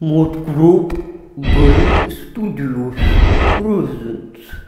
Mod Group Brain Studios presents